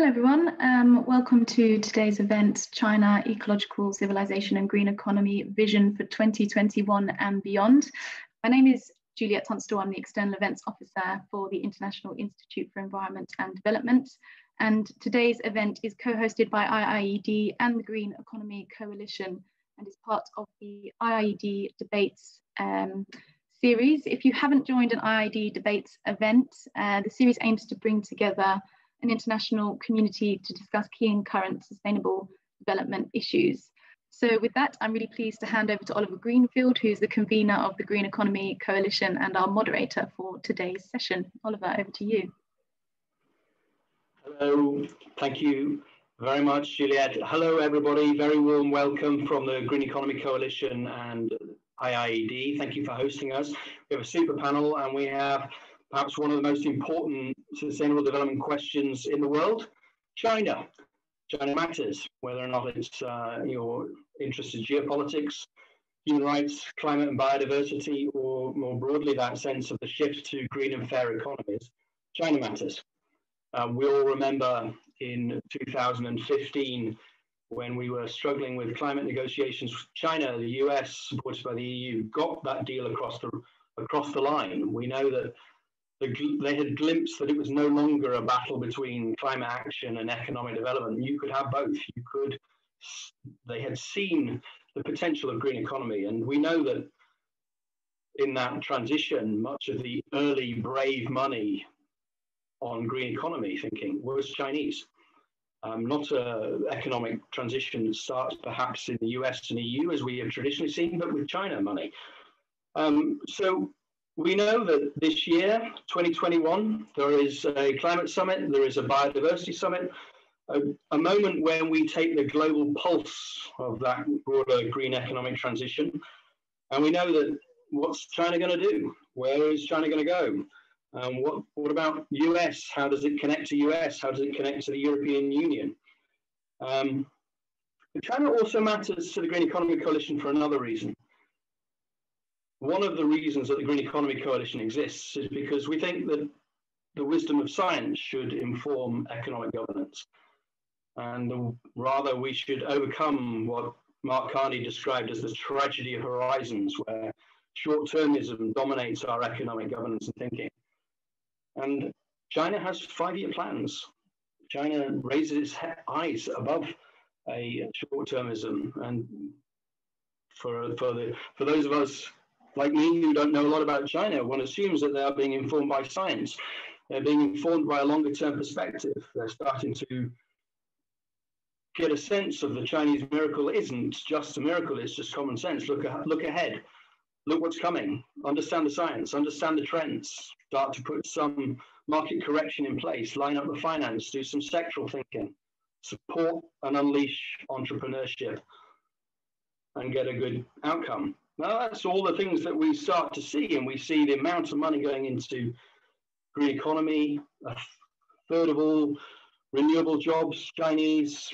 Hello everyone, um, welcome to today's event, China Ecological Civilization and Green Economy Vision for 2021 and beyond. My name is Juliet Tunstall, I'm the External Events Officer for the International Institute for Environment and Development. And today's event is co-hosted by IIED and the Green Economy Coalition and is part of the IIED Debates um, series. If you haven't joined an IIED Debates event, uh, the series aims to bring together an international community to discuss key and current sustainable development issues. So with that, I'm really pleased to hand over to Oliver Greenfield, who's the convener of the Green Economy Coalition and our moderator for today's session. Oliver, over to you. Hello, thank you very much, Juliet. Hello, everybody. Very warm welcome from the Green Economy Coalition and IIED. Thank you for hosting us. We have a super panel and we have perhaps one of the most important sustainable development questions in the world, China. China matters, whether or not it's uh, your interest in geopolitics, human rights, climate and biodiversity, or more broadly that sense of the shift to green and fair economies. China matters. Um, we all remember in 2015 when we were struggling with climate negotiations, China, the US, supported by the EU, got that deal across the across the line. We know that they had glimpsed that it was no longer a battle between climate action and economic development. You could have both. You could. They had seen the potential of green economy, and we know that in that transition, much of the early brave money on green economy thinking was Chinese. Um, not an economic transition that starts perhaps in the US and EU as we have traditionally seen, but with China money. Um, so we know that this year, 2021, there is a climate summit, there is a biodiversity summit, a, a, moment when we take the global pulse of that broader green economic transition. And we know that what's China going to do? Where is China going to go? Um, what, what about US? How does it connect to US? How does it connect to the European Union? Um, China also matters to the Green Economy Coalition for another reason one of the reasons that the Green Economy Coalition exists is because we think that the wisdom of science should inform economic governance. And rather, we should overcome what Mark Carney described as the tragedy of horizons, where short termism dominates our economic governance and thinking. And China has five year plans. China raises its eyes above a short termism. And for, for, the, for those of us like me who don't know a lot about China, one assumes that they are being informed by science. They're being informed by a longer term perspective. They're starting to get a sense of the Chinese miracle isn't just a miracle, it's just common sense. Look, look ahead, look what's coming, understand the science, understand the trends, start to put some market correction in place, line up the finance, do some sectoral thinking, support and unleash entrepreneurship, and get a good outcome. Now, that's all the things that we start to see, and we see the amount of money going into green economy, a third of all renewable jobs, Chinese.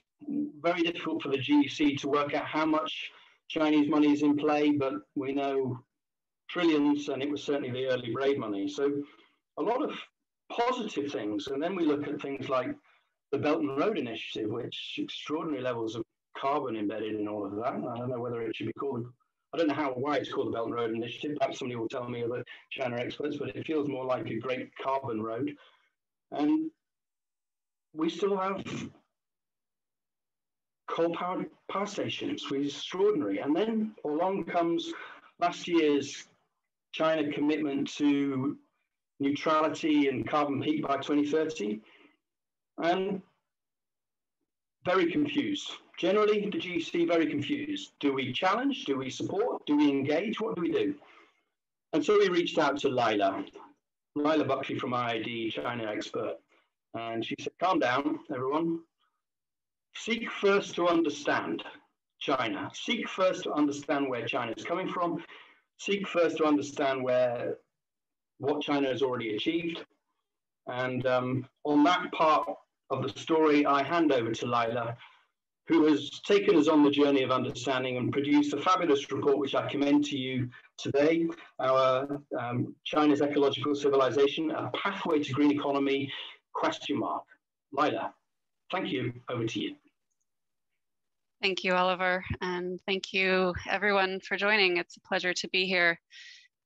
Very difficult for the GEC to work out how much Chinese money is in play, but we know trillions, and it was certainly the early brave money. So, a lot of positive things. And then we look at things like the Belt and Road Initiative, which extraordinary levels of carbon embedded in all of that. I don't know whether it should be called I don't know how why it's called the Belt and Road Initiative. Perhaps somebody will tell me, other China experts, but it feels more like a great carbon road. And we still have coal-powered power stations, which is extraordinary. And then along comes last year's China commitment to neutrality and carbon peak by 2030. And very confused. Generally, the GEC very confused. Do we challenge? Do we support? Do we engage? What do we do? And so we reached out to Lila, Lila Buckley from IIED, China expert. And she said, calm down, everyone. Seek first to understand China. Seek first to understand where China is coming from. Seek first to understand where what China has already achieved. And um, on that part of the story, I hand over to Lila, who has taken us on the journey of understanding and produced a fabulous report, which I commend to you today, our um, China's Ecological Civilization, a pathway to green economy, question mark. Lila. Thank you. Over to you. Thank you, Oliver, and thank you everyone for joining. It's a pleasure to be here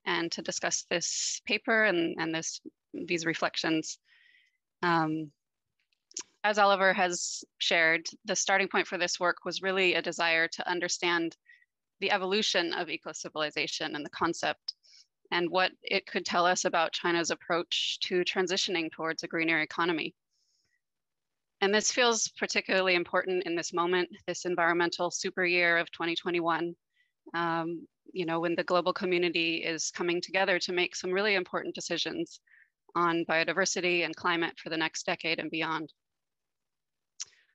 and to discuss this paper and, and this these reflections. Um, as Oliver has shared, the starting point for this work was really a desire to understand the evolution of eco-civilization and the concept and what it could tell us about China's approach to transitioning towards a greener economy. And this feels particularly important in this moment, this environmental super year of 2021, um, you know, when the global community is coming together to make some really important decisions on biodiversity and climate for the next decade and beyond.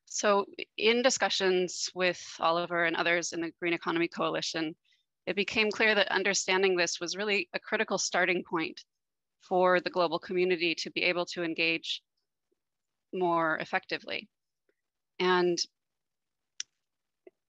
So in discussions with Oliver and others in the Green Economy Coalition, it became clear that understanding this was really a critical starting point for the global community to be able to engage more effectively. And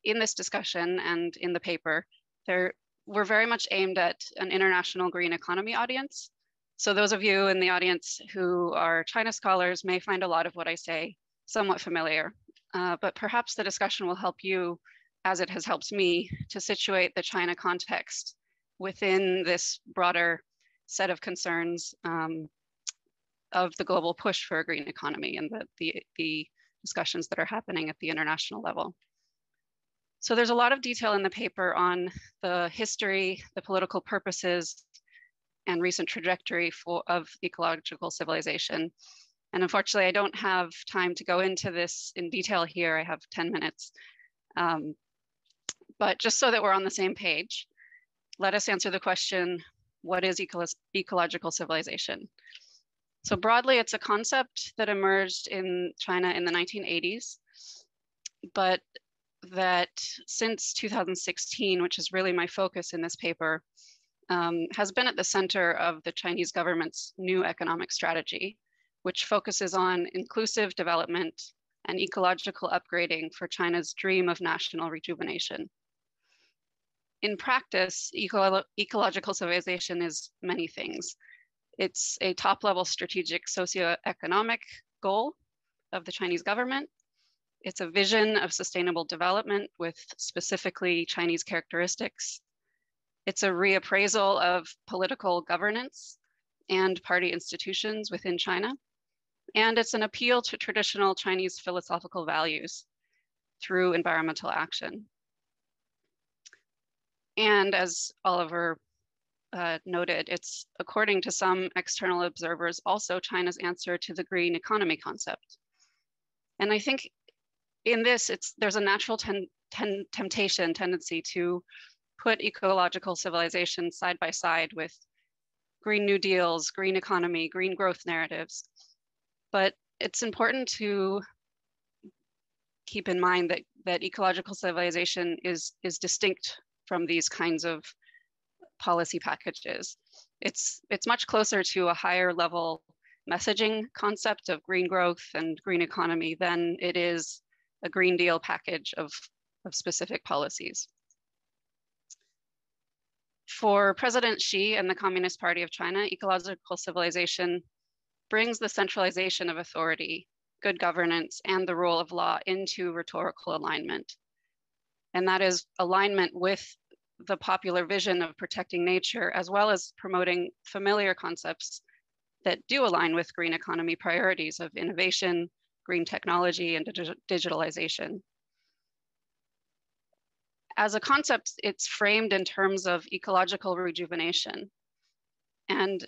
in this discussion and in the paper, there we're very much aimed at an international green economy audience. So those of you in the audience who are China scholars may find a lot of what I say somewhat familiar, uh, but perhaps the discussion will help you, as it has helped me, to situate the China context within this broader set of concerns um, of the global push for a green economy and the, the, the discussions that are happening at the international level. So there's a lot of detail in the paper on the history, the political purposes, and recent trajectory for, of ecological civilization. And unfortunately, I don't have time to go into this in detail here. I have 10 minutes. Um, but just so that we're on the same page, let us answer the question, what is eco ecological civilization? So broadly, it's a concept that emerged in China in the 1980s, but that since 2016, which is really my focus in this paper, um, has been at the center of the Chinese government's new economic strategy, which focuses on inclusive development and ecological upgrading for China's dream of national rejuvenation. In practice, eco ecological civilization is many things. It's a top level strategic socioeconomic goal of the Chinese government. It's a vision of sustainable development with specifically Chinese characteristics. It's a reappraisal of political governance and party institutions within China. And it's an appeal to traditional Chinese philosophical values through environmental action. And as Oliver uh, noted, it's according to some external observers, also China's answer to the green economy concept. And I think in this, it's there's a natural ten, ten, temptation, tendency to put ecological civilization side by side with Green New Deals, green economy, green growth narratives. But it's important to keep in mind that, that ecological civilization is, is distinct from these kinds of policy packages. It's, it's much closer to a higher level messaging concept of green growth and green economy than it is a Green Deal package of, of specific policies. For President Xi and the Communist Party of China, ecological civilization brings the centralization of authority, good governance, and the rule of law into rhetorical alignment. And that is alignment with the popular vision of protecting nature, as well as promoting familiar concepts that do align with green economy priorities of innovation, green technology, and digitalization. As a concept, it's framed in terms of ecological rejuvenation. And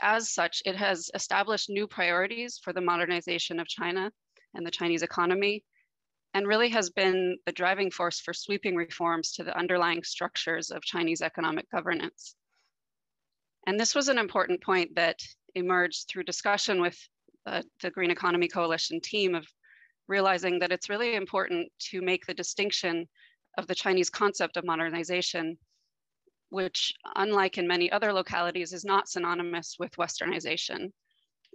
as such, it has established new priorities for the modernization of China and the Chinese economy, and really has been the driving force for sweeping reforms to the underlying structures of Chinese economic governance. And this was an important point that emerged through discussion with uh, the Green Economy Coalition team of realizing that it's really important to make the distinction of the Chinese concept of modernization, which unlike in many other localities is not synonymous with westernization.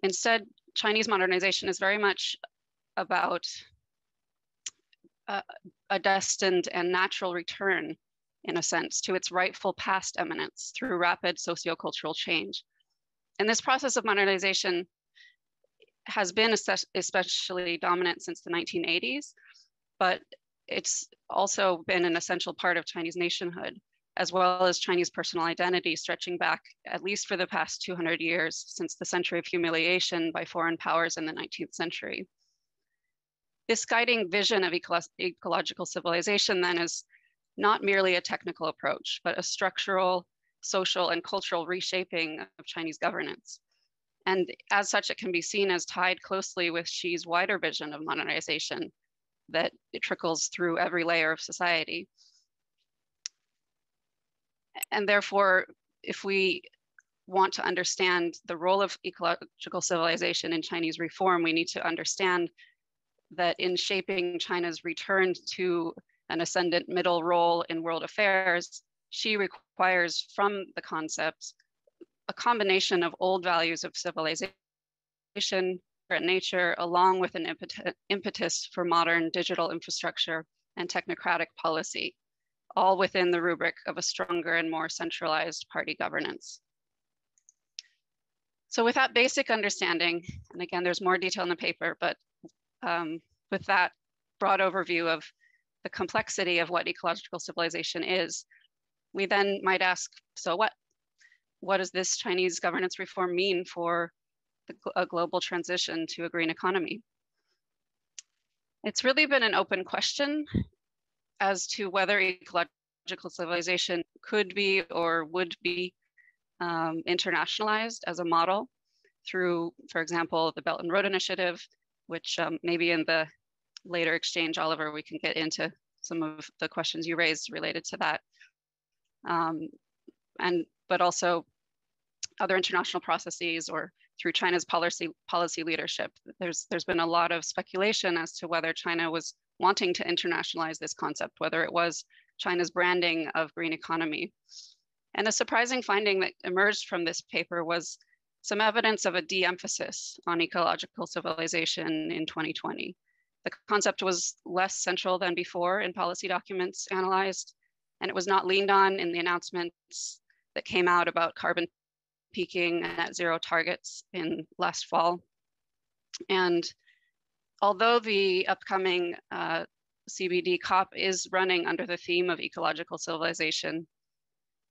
Instead, Chinese modernization is very much about uh, a, destined and natural return, in a sense, to its rightful past eminence through rapid sociocultural change. And this process of modernization has been especially dominant since the 1980s, but it's also been an essential part of Chinese nationhood, as well as Chinese personal identity, stretching back at least for the past 200 years since the century of humiliation by foreign powers in the 19th century. This guiding vision of ecological civilization then is not merely a technical approach, but a structural, social, and cultural reshaping of Chinese governance. And as such, it can be seen as tied closely with Xi's wider vision of modernization that it trickles through every layer of society. And therefore, if we want to understand the role of ecological civilization in Chinese reform, we need to understand that in shaping China's return to an ascendant middle role in world affairs, Xi requires from the concepts a combination of old values of civilization and nature, along with an impetus for modern digital infrastructure and technocratic policy, all within the rubric of a stronger and more centralized party governance. So with that basic understanding, and again, there's more detail in the paper, but um, with that broad overview of the complexity of what ecological civilization is, we then might ask, so what? What does this Chinese governance reform mean for the, a global transition to a green economy? It's really been an open question as to whether ecological civilization could be or would be um, internationalized as a model through, for example, the Belt and Road Initiative, which um, maybe in the later exchange, Oliver, we can get into some of the questions you raised related to that. Um, and but also other international processes or through China's policy policy leadership. There's there's been a lot of speculation as to whether China was wanting to internationalize this concept, whether it was China's branding of green economy. And a surprising finding that emerged from this paper was some evidence of a de-emphasis on ecological civilization in 2020. The concept was less central than before in policy documents analyzed, and it was not leaned on in the announcements that came out about carbon peaking and net zero targets in last fall. And although the upcoming uh, CBD COP is running under the theme of ecological civilization,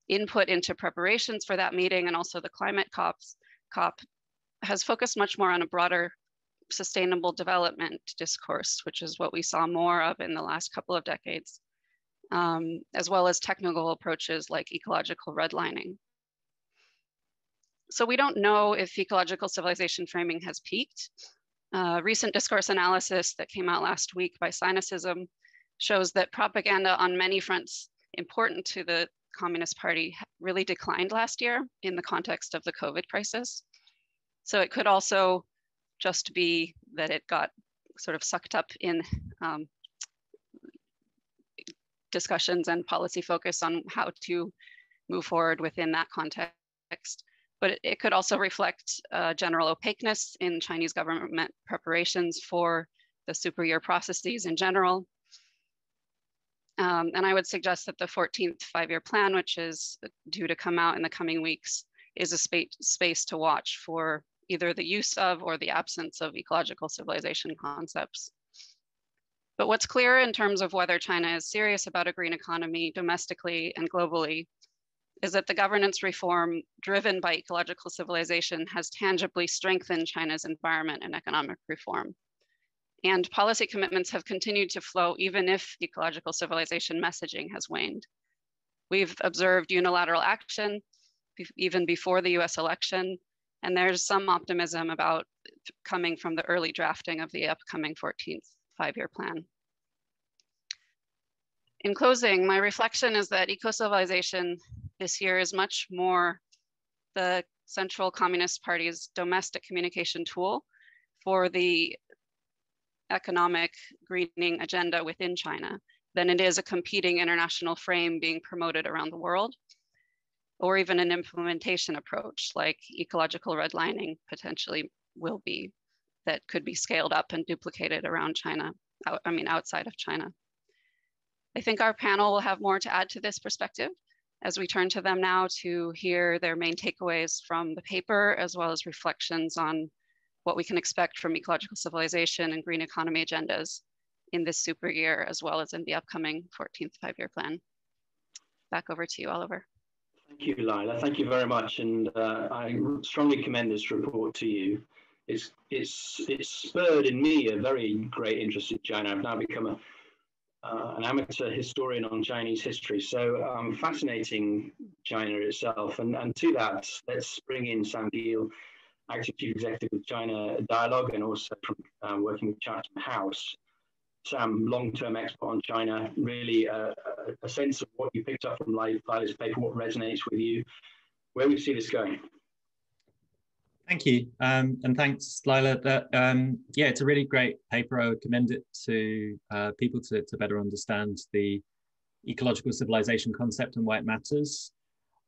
input into preparations for that meeting and also the climate COPs COP has focused much more on a broader sustainable development discourse, which is what we saw more of in the last couple of decades, um, as well as technical approaches like ecological redlining. So we don't know if ecological civilization framing has peaked. Uh, recent discourse analysis that came out last week by Sinocism shows that propaganda on many fronts important to the Communist Party really declined last year in the context of the COVID crisis. So it could also just be that it got sort of sucked up in um, discussions and policy focus on how to move forward within that context. But it, it could also reflect uh, general opaqueness in Chinese government preparations for the super year processes in general, um, and I would suggest that the 14th five-year plan, which is due to come out in the coming weeks, is a space, space to watch for either the use of or the absence of ecological civilization concepts. But what's clear in terms of whether China is serious about a green economy domestically and globally is that the governance reform driven by ecological civilization has tangibly strengthened China's environment and economic reform. And policy commitments have continued to flow even if ecological civilization messaging has waned. We've observed unilateral action even before the US election, and there's some optimism about coming from the early drafting of the upcoming 14th five-year plan. In closing, my reflection is that eco-civilization this year is much more the Central Communist Party's domestic communication tool for the economic greening agenda within China than it is a competing international frame being promoted around the world, or even an implementation approach like ecological redlining potentially will be that could be scaled up and duplicated around China, I mean, outside of China. I think our panel will have more to add to this perspective as we turn to them now to hear their main takeaways from the paper, as well as reflections on what we can expect from ecological civilization and green economy agendas in this super year, as well as in the upcoming 14th five-year plan. Back over to you, Oliver. Thank you, Lila. Thank you very much. And uh, I strongly commend this report to you. It's, it's, it's spurred in me a very great interest in China. I've now become a, uh, an amateur historian on Chinese history. So um, fascinating China itself. And, and to that, let's bring in Sam Geall, active chief executive of China Dialogue and also from um, working with Chatham House. Sam, long-term expert on China, really uh, a sense of what you picked up from Lila's paper, what resonates with you, where we see this going. Thank you, um, and thanks, Lila. That, um, yeah, it's a really great paper. I would commend it to uh, people to, to better understand the ecological civilization concept and why it matters.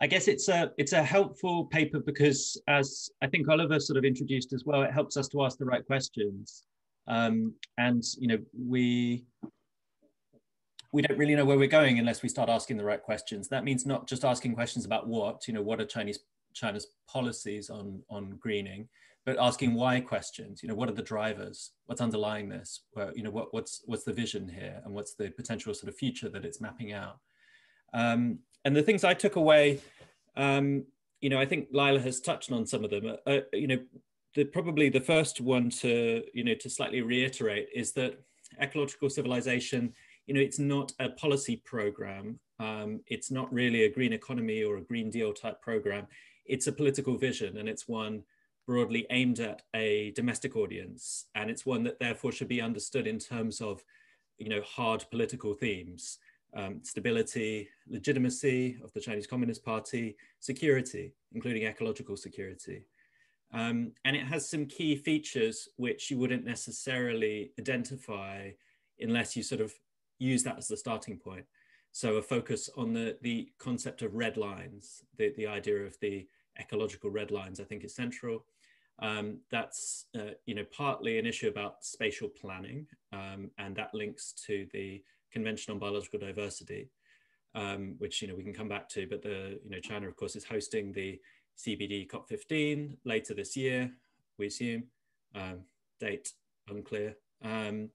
I guess it's a it's a helpful paper because, as I think Oliver sort of introduced as well, it helps us to ask the right questions. Um, and you know, we we don't really know where we're going unless we start asking the right questions. That means not just asking questions about what, you know, what are Chinese China's policies on on greening, but asking why questions. You know, what are the drivers? What's underlying this? You know, what, what's what's the vision here, and what's the potential sort of future that it's mapping out? Um, and the things I took away, um, you know, I think Lila has touched on some of them. Uh, uh you know, the, probably the first one to you know to slightly reiterate is that ecological civilization you know it's not a policy program um, it's not really a green economy or a green deal type program it's a political vision and it's one broadly aimed at a domestic audience and it's one that therefore should be understood in terms of you know hard political themes um, stability legitimacy of the chinese communist party security including ecological security um, and it has some key features which you wouldn't necessarily identify unless you sort of use that as the starting point. So a focus on the, the concept of red lines, the, the idea of the ecological red lines, I think is central. Um, that's uh, you know partly an issue about spatial planning, um, and that links to the Convention on Biological Diversity, um, which you know we can come back to. But the you know China, of course, is hosting the CBD COP15 later this year, we assume. Um, date unclear. Um,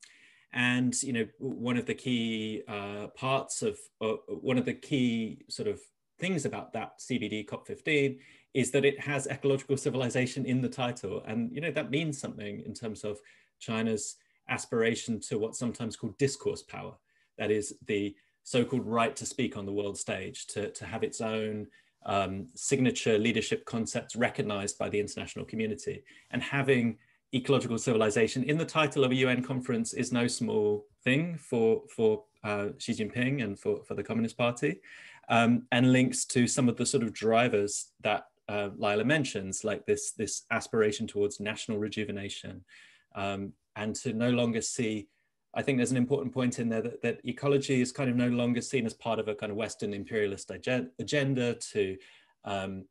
and you know, one of the key uh, parts of uh, one of the key sort of things about that CBD COP15 is that it has ecological civilization in the title, and you know that means something in terms of China's aspiration to what's sometimes called discourse power. That is the so-called right to speak on the world stage, to, to have its own um, signature leadership concepts recognized by the international community. And having ecological civilization in the title of a UN conference is no small thing for, for uh, Xi Jinping and for, for the Communist Party, um, and links to some of the sort of drivers that uh, Lila mentions, like this, this aspiration towards national rejuvenation, um, and to no longer see I think there's an important point in there that, that, ecology is kind of no longer seen as part of a kind of Western imperialist agenda to um,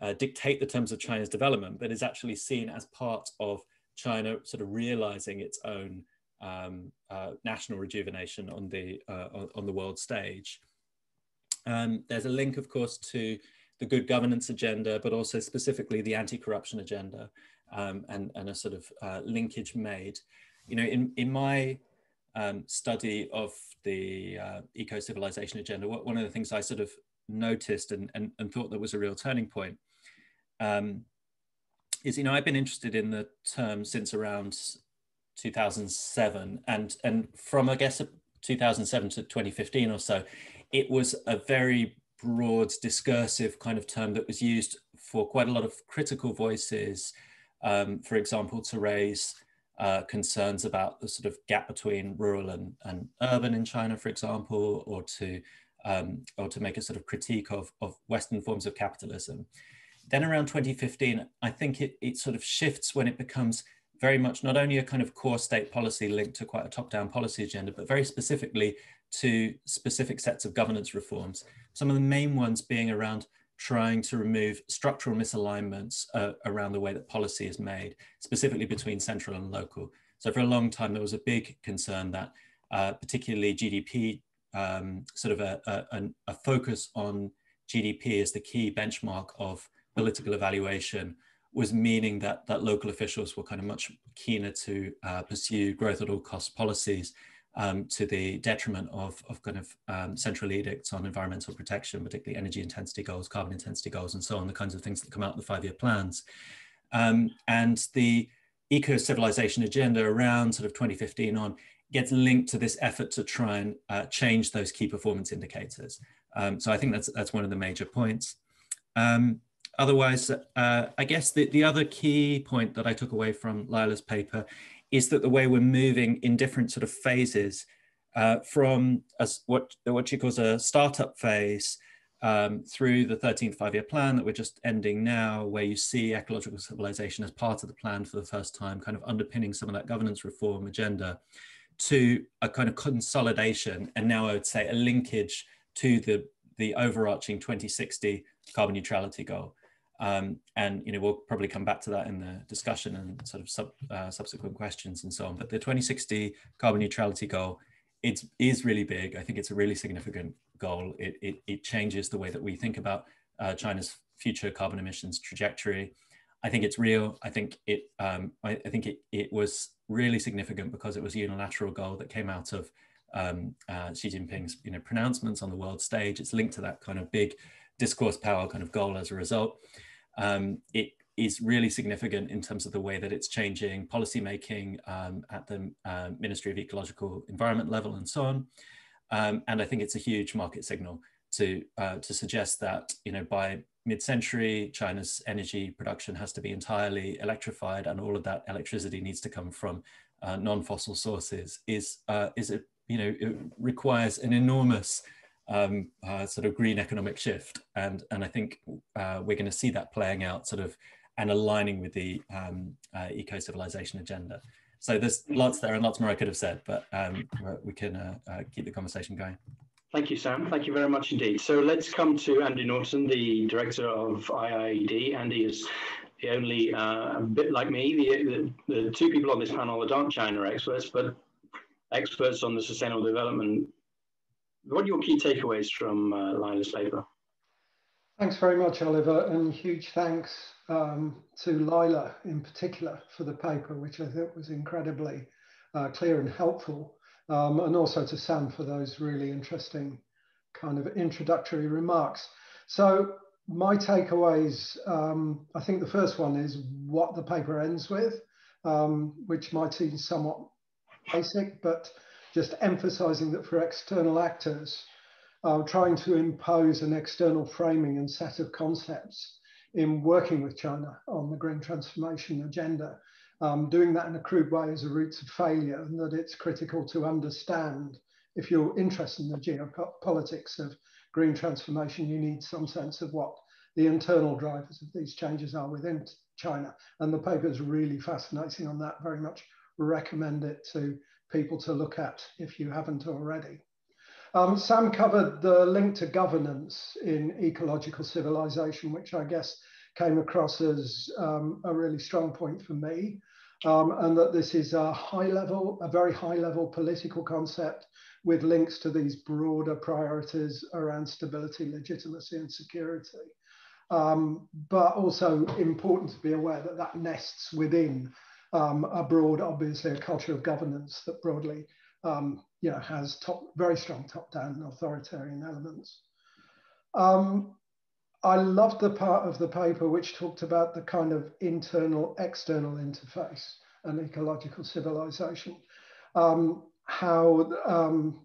uh, dictate the terms of China's development, but is actually seen as part of China sort of realizing its own um, uh, national rejuvenation on the, uh, on, on, the world stage. Um, there's a link, of course, to the good governance agenda, but also specifically the anti-corruption agenda um, and, and a sort of uh, linkage made. You know, in, in my um, study of the uh, eco civilization agenda, what, one of the things I sort of noticed and, and, and thought that was a real turning point um, is, you know, I've been interested in the term since around 2007, and and from I guess 2007 to 2015 or so, it was a very broad discursive kind of term that was used for quite a lot of critical voices, um, for example, to raise uh, concerns about the sort of gap between rural and, and urban in China, for example, or to um, or to make a sort of critique of, of Western forms of capitalism. Then around 2015, I think it, it sort of shifts when it becomes very much not only a kind of core state policy linked to quite a top-down policy agenda, but very specifically to specific sets of governance reforms. Some of the main ones being around trying to remove structural misalignments uh, around the way that policy is made, specifically between central and local. So for a long time, there was a big concern that uh, particularly GDP, um, sort of a, a, a, focus on GDP as the key benchmark of political evaluation was meaning that that local officials were kind of much keener to uh, pursue growth at all cost policies um, to the detriment of, of kind of um, central edicts on environmental protection, particularly energy intensity goals, carbon intensity goals, and so on, the kinds of things that come out of the five-year plans. Um, and the eco-civilization agenda around sort of 2015 on gets linked to this effort to try and uh, change those key performance indicators. Um, so I think that's, that's one of the major points. Um, otherwise, uh, I guess the, the other key point that I took away from Lila's paper is that the way we're moving in different sort of phases uh, from a, what, what she calls a startup phase um, through the 13th five-year plan that we're just ending now, where you see ecological civilization as part of the plan for the first time, kind of underpinning some of that governance reform agenda, to a kind of consolidation, and now I would say a linkage to the, the overarching 2060 carbon neutrality goal. Um, and you know we'll probably come back to that in the discussion and sort of sub, uh, subsequent questions and so on. But the 2060 carbon neutrality goal, it is really big. I think it's a really significant goal. It, it, it changes the way that we think about uh, China's future carbon emissions trajectory. I think it's real. I think it. Um, I, I, think it, it was really significant because it was a unilateral goal that came out of um, uh, Xi Jinping's you know pronouncements on the world stage. It's linked to that kind of big discourse power kind of goal as a result. Um, it is really significant in terms of the way that it's changing policymaking um, at the uh, Ministry of Ecological Environment level and so on. Um, and I think it's a huge market signal to, uh, to suggest that you know, by mid-century, China's energy production has to be entirely electrified and all of that electricity needs to come from uh, non-fossil sources is, uh, is it, you know, it requires an enormous um, uh, sort of green economic shift. And, and I think uh, we're going to see that playing out sort of and aligning with the um, uh, eco-civilization agenda. So there's lots there and lots more I could have said, but um, we can uh, uh, keep the conversation going. Thank you, Sam. Thank you very much indeed. So let's come to Andy Norton, the director of IIED. Andy is the only, uh, a bit like me, the, the, the, two people on this panel that aren't China experts, but experts on the sustainable development what are your key takeaways from uh, Lila's paper? Thanks very much, Oliver, and huge thanks um, to Lila in particular for the paper, which I think was incredibly uh, clear and helpful, um, and also to Sam for those really interesting kind of introductory remarks. So my takeaways, um, I think the first one is what the paper ends with, um, which might seem somewhat basic, but just emphasizing that for external actors, uh, trying to impose an external framing and set of concepts in working with China on the green transformation agenda, um, doing that in a crude way is a route to failure, and that it's critical to understand if you're interested in the geopolitics of green transformation, you need some sense of what the internal drivers of these changes are within China. And the paper is really fascinating on that, very much recommend it to people to look at if you haven't already. Um, Sam covered the link to governance in ecological civilization, which I guess came across as um, a really strong point for me, um, and that this is a high level, a very high level political concept with links to these broader priorities around stability, legitimacy, and security. Um, but also important to be aware that that nests within um, abroad, obviously a culture of governance that broadly um, you know, has top, very strong top-down authoritarian elements. Um, I loved the part of the paper which talked about the kind of internal external interface and ecological civilization. Um, how um,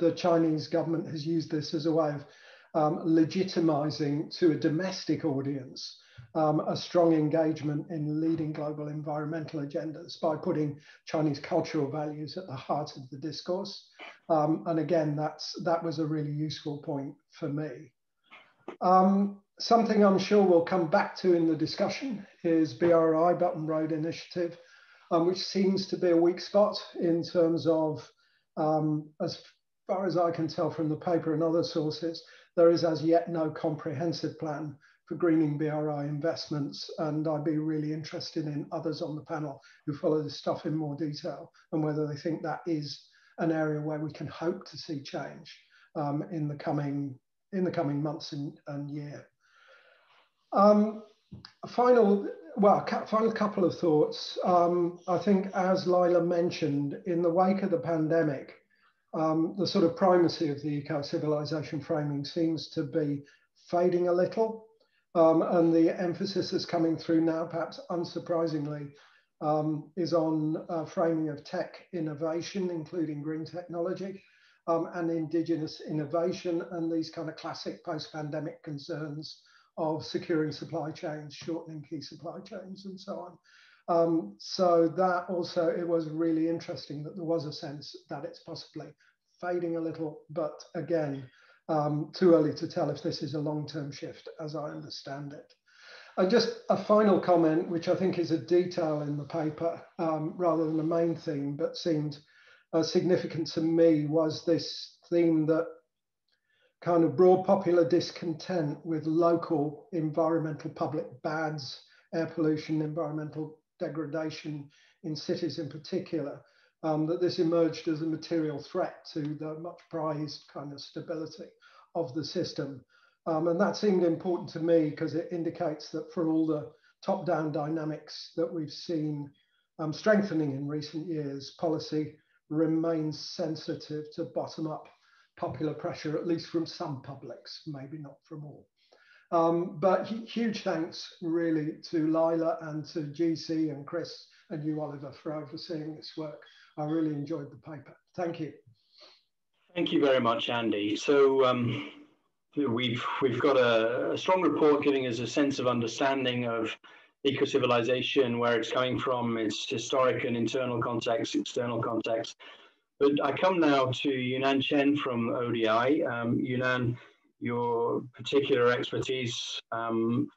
the Chinese government has used this as a way of um, legitimizing to a domestic audience um, a strong engagement in leading global environmental agendas by putting Chinese cultural values at the heart of the discourse. Um, and again, that's, that was a really useful point for me. Um, something I'm sure we'll come back to in the discussion is BRI, and Road Initiative, um, which seems to be a weak spot in terms of, um, as far as I can tell from the paper and other sources, there is as yet no comprehensive plan for greening BRI investments. And I'd be really interested in others on the panel who follow this stuff in more detail and whether they think that is an area where we can hope to see change um, in the coming in the coming months and, and year. Um, final, well, final couple of thoughts. Um, I think, as Lila mentioned, in the wake of the pandemic, um, the sort of primacy of the eco-civilization framing seems to be fading a little. Um, and the emphasis that's coming through now, perhaps unsurprisingly, um, is on uh, framing of tech innovation, including green technology um, and indigenous innovation and these kind of classic post-pandemic concerns of securing supply chains, shortening key supply chains and so on. Um, so that also, it was really interesting that there was a sense that it's possibly fading a little, but again, um, too early to tell if this is a long-term shift as I understand it. And just a final comment, which I think is a detail in the paper um, rather than the main theme, but seemed uh, significant to me was this theme that kind of broad popular discontent with local environmental public bads, air pollution, environmental degradation in cities in particular, um, that this emerged as a material threat to the much prized kind of stability of the system. Um, and that seemed important to me because it indicates that for all the top down dynamics that we've seen um, strengthening in recent years, policy remains sensitive to bottom up popular pressure, at least from some publics, maybe not from all. Um, but huge thanks really to Lila and to GC and Chris and you, Oliver, for overseeing this work. I really enjoyed the paper. Thank you. Thank you very much, Andy. So um, we've we've got a, a, strong report giving us a sense of understanding of eco-civilization, where it's coming from, its historic and internal context, external context. But I come now to Yunnan Chen from ODI. Um, Yunnan, your particular expertise, um,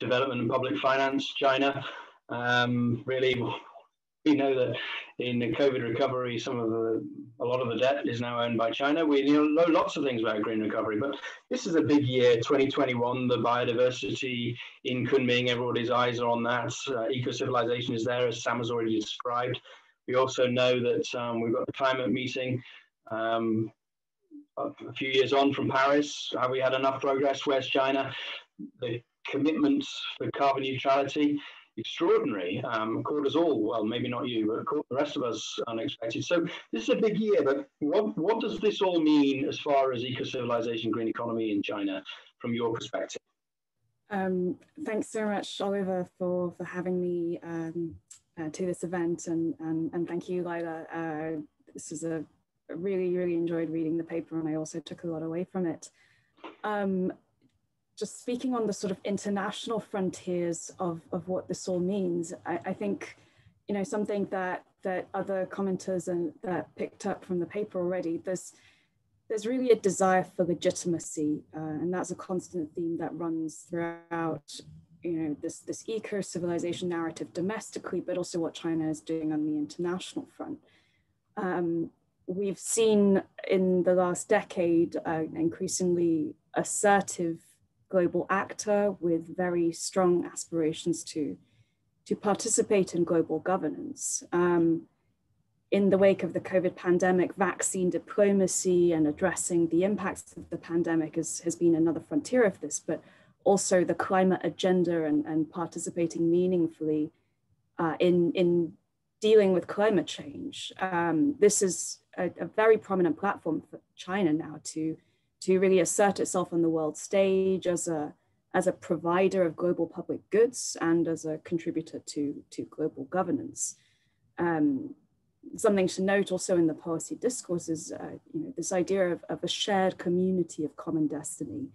development and public finance, China. Um, really, we know that in the COVID recovery, some of the, a lot of the debt is now owned by China. We know lots of things about green recovery, but this is a big year, 2021, the biodiversity in Kunming, everybody's eyes are on that. Uh, eco-civilization is there, as Sam has already described. We also know that um, we've got the climate meeting um, a few years on from Paris. Have we had enough progress? Where's China? The commitments for carbon neutrality extraordinary. Um, caught us all, well, maybe not you, but caught the rest of us unexpected. So this is a big year, but what, what does this all mean as far as eco-civilization, green economy in China from your perspective? Um, thanks so much, Oliver, for, for having me um, uh, to this event and, and, and thank you, Lila. Uh, this is a really, really enjoyed reading the paper and I also took a lot away from it. Um, just speaking on the sort of international frontiers of, of what this all means, I, I think, you know, something that that other commenters and that picked up from the paper already, there's there's really a desire for legitimacy, uh, and that's a constant theme that runs throughout, you know, this this eco civilization narrative domestically, but also what China is doing on the international front. Um, we've seen in the last decade uh, increasingly assertive global actor with very strong aspirations to, to participate in global governance. Um, in the wake of the COVID pandemic, vaccine diplomacy and addressing the impacts of the pandemic has, has been another frontier of this, but also the climate agenda and, and participating meaningfully uh, in, in dealing with climate change. Um, this is a, a, very prominent platform for China now to to really assert itself on the world stage as a as a provider of global public goods and as a contributor to, to global governance. Um, something to note also in the policy discourse is uh, you know, this idea of, of a shared community of common destiny,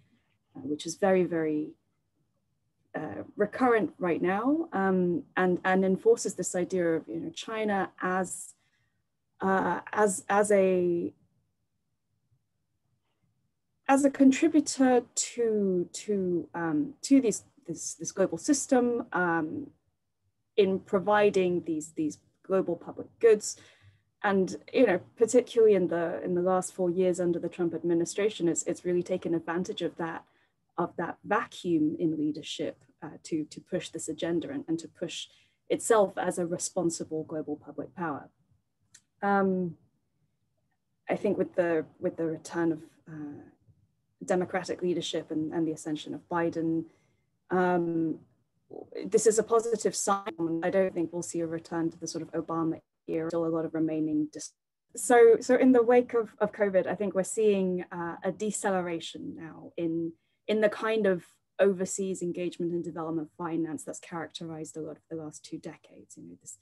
uh, which is very, very uh, recurrent right now um, and, and enforces this idea of you know, China as, uh, as, as a as a contributor to to um, to this this this global system um, in providing these these global public goods, and you know particularly in the in the last four years under the Trump administration, it's it's really taken advantage of that of that vacuum in leadership uh, to to push this agenda and, and to push itself as a responsible global public power. Um, I think with the with the return of uh, democratic leadership and, and the ascension of Biden, um, this is a positive sign. I don't think we'll see a return to the sort of Obama era. Still a lot of remaining. so, so in the wake of, of COVID, I think we're seeing uh, a deceleration now in in the kind of overseas engagement and development finance that's characterized a lot of the last two decades. You know, this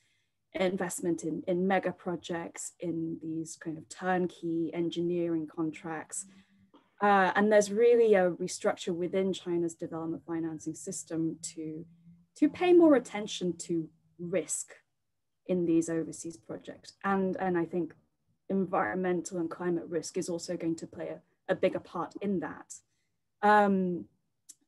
investment in, in mega projects, in these kind of turnkey engineering contracts. Uh, and there's really a restructure within China's development financing system to to pay more attention to risk in these overseas projects. And, and I think environmental and climate risk is also going to play a, a bigger part in that. Um,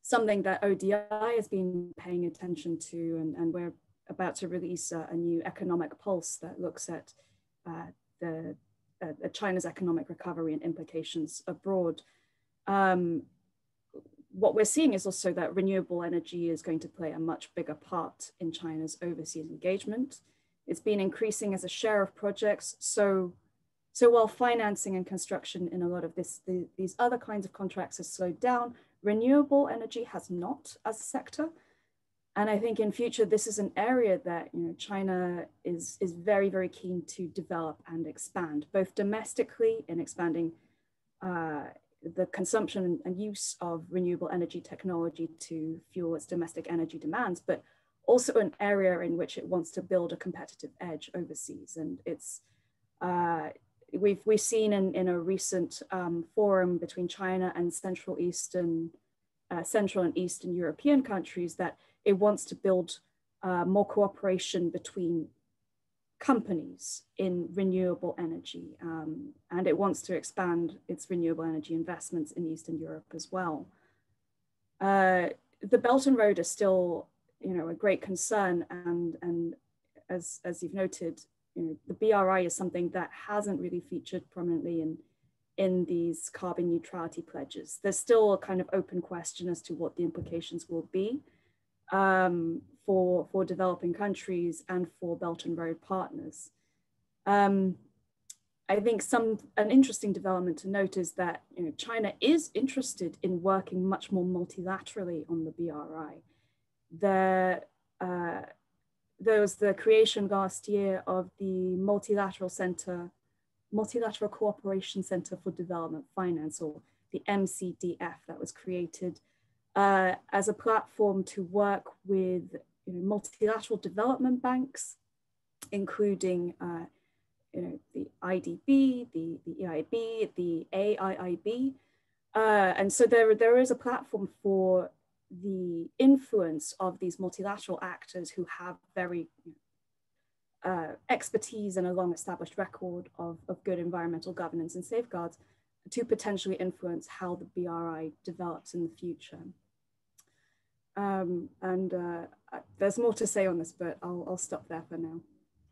something that ODI has been paying attention to, and, and we're about to release a, a new economic pulse that looks at uh, the uh, China's economic recovery and implications abroad. Um, what we're seeing is also that renewable energy is going to play a much bigger part in China's overseas engagement. It's been increasing as a share of projects. So, so while financing and construction in a lot of this, the, these other kinds of contracts has slowed down, renewable energy has not as a sector. And I think in future, this is an area that you know, China is, is very, very keen to develop and expand, both domestically in expanding uh, the consumption and use of renewable energy technology to fuel its domestic energy demands, but also an area in which it wants to build a competitive edge overseas. And it's, uh, we've, we've seen in, in a recent um, forum between China and Central Eastern, uh, Central and Eastern European countries that it wants to build uh, more cooperation between companies in renewable energy. Um, and it wants to expand its renewable energy investments in Eastern Europe as well. Uh, the Belt and Road is still, you know, a great concern. And, and as, as you've noted, you know, the BRI is something that hasn't really featured prominently in, in these carbon neutrality pledges. There's still a kind of open question as to what the implications will be. Um, for, for developing countries and for Belt and Road partners. Um, I think some an interesting development to note is that you know, China is interested in working much more multilaterally on the BRI. There, uh, there was the creation last year of the Multilateral Center, Multilateral Cooperation Center for Development Finance, or the MCDF, that was created uh, as a platform to work with you know, multilateral development banks, including uh, you know, the IDB, the, the EIB, the AIIB. Uh, and so there, there is a platform for the influence of these multilateral actors who have very uh, expertise and a long established record of, of good environmental governance and safeguards to potentially influence how the BRI develops in the future. Um, and uh, there's more to say on this, but I'll, I'll stop there for now.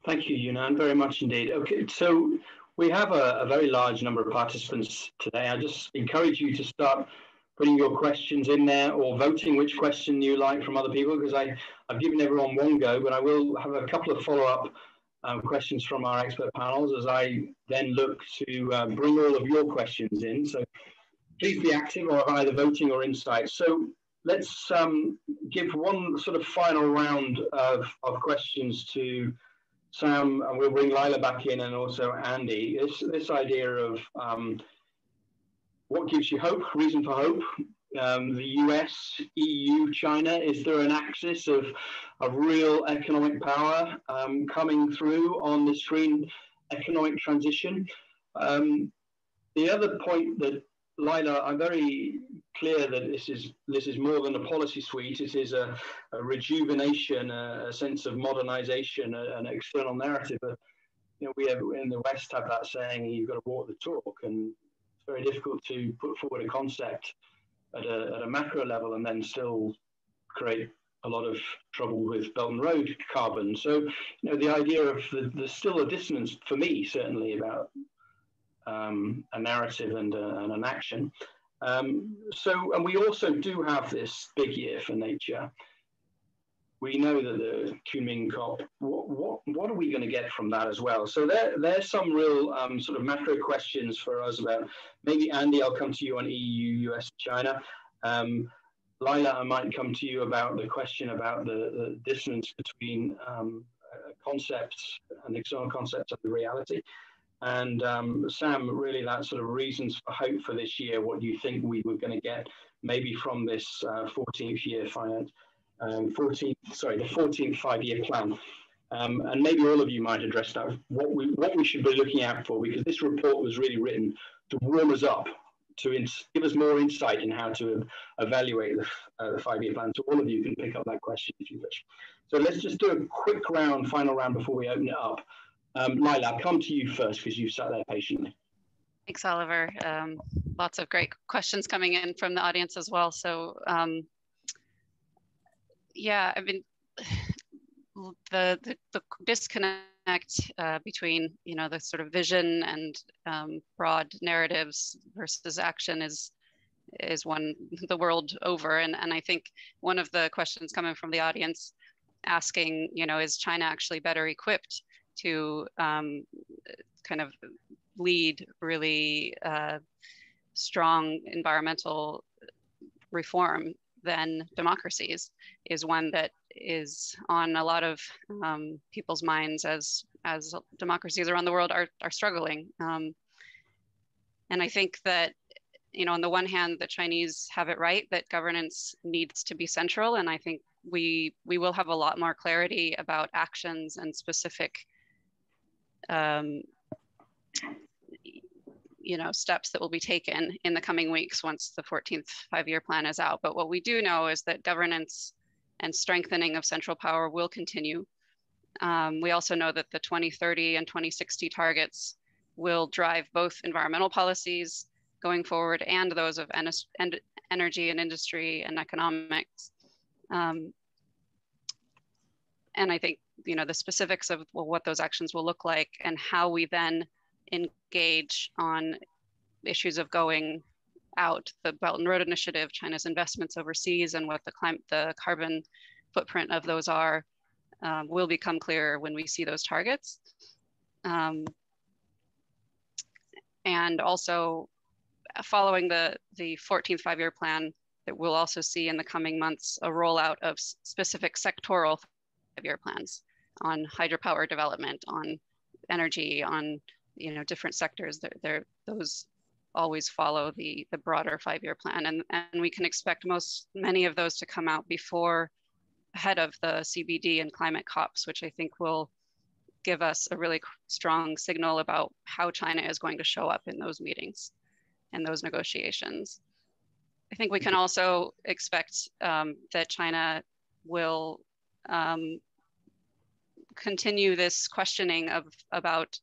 Thank you, Yunnan, very much indeed. Okay, so we have a, a, very large number of participants today. I just encourage you to start putting your questions in there or voting which question you like from other people because I've given everyone one go, but I will have a couple of follow-up um, questions from our expert panels as I then look to uh, bring all of your questions in. So please be active or either voting or insights. So let's um, give one sort of final round of, of questions to Sam, and we'll bring Lila back in and also Andy. This, this idea of um, what gives you hope, reason for hope, um, the US, EU, China, is there an axis of, of real economic power um, coming through on this green economic transition? Um, the other point that Lila, I'm very clear that this is this is more than a policy suite. It is a, a rejuvenation, a, a, sense of modernization, a, an external narrative. you know, we have in the West have that saying, "You've got to walk the talk," and it's very difficult to put forward a concept at a, at a macro level and then still create a lot of trouble with Belt and Road carbon. So, you know, the idea of the, there's still a dissonance for me, certainly, about um, a narrative and, a, and an action. Um, so, and we also do have this big year for nature. We know that the Kunming COP, what, what, what are we going to get from that as well? So there, there's some real um, sort of macro questions for us about, maybe Andy, I'll come to you on EU, US, China. Um, Lila, I might come to you about the question about the, the dissonance between um, uh, concepts and external concepts and the reality. And um, Sam, really that sort of reasons for hope for this year, what you think we were going to get maybe from this uh, 14th year finance, um, 14th, sorry, the 14th five-year plan. Um, and maybe all of you might address that, what we, what we should be looking out for, because this report was really written to warm us up, to give us more insight in how to evaluate the, uh, the five-year plan. So all of you can pick up that question if you wish. So let's just do a quick round, final round before we open it up. Um, Lila, I'll come to you first because you've sat there patiently. Thanks, Oliver. Um, lots of great questions coming in from the audience as well. So um, yeah, I mean, the, the, the disconnect uh, between, you know, the sort of vision and um, broad narratives versus action is is one the world over. And, and I think one of the questions coming from the audience asking, you know, is China actually better equipped to um, kind of lead really uh, strong environmental reform than democracies is one that is on a lot of um, people's minds as as democracies around the world are, are struggling. Um, and I think that, you know, on the one hand, the Chinese have it right that governance needs to be central. And I think we we will have a lot more clarity about actions and specific um, you know steps that will be taken in the coming weeks once the 14th five-year plan is out. But what we do know is that governance and strengthening of central power will continue. Um, we also know that the 2030 and 2060 targets will drive both environmental policies going forward and those of en en energy and industry and economics. Um, and i think you know the specifics of well, what those actions will look like and how we then engage on issues of going out the Belt and Road Initiative, China's investments overseas, and what the climate, the carbon footprint of those are, um, will become clearer when we see those targets. Um, and also, following the the 14th five-year plan, that we'll also see in the coming months a rollout of specific sectoral five-year plans on hydropower development, on energy, on you know different sectors. They're, they're those always follow the the broader five-year plan, and and we can expect most many of those to come out before ahead of the CBD and climate COPs, which I think will give us a really strong signal about how China is going to show up in those meetings and those negotiations. I think we can also expect um, that China will um, continue this questioning of about